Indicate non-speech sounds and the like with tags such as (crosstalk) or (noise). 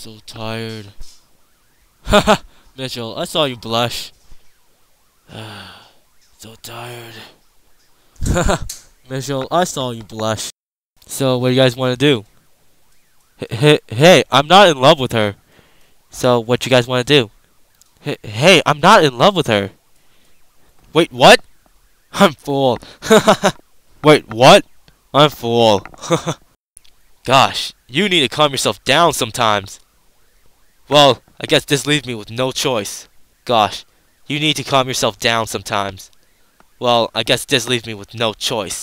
so tired. (laughs) Haha, Mitchell, I saw you blush. (sighs) so tired. Haha, (laughs) Mitchell, I saw you blush. So, what do you guys want to do? Hey, hey, I'm not in love with her. So, what you guys want to do? Hey, hey, I'm not in love with her. Wait, what? (laughs) I'm fooled. Wait, what? I'm fooled. Gosh, you need to calm yourself down sometimes. Well, I guess this leaves me with no choice. Gosh, you need to calm yourself down sometimes. Well, I guess this leaves me with no choice.